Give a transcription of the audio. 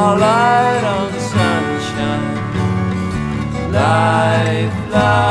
light on sunshine. Life, life.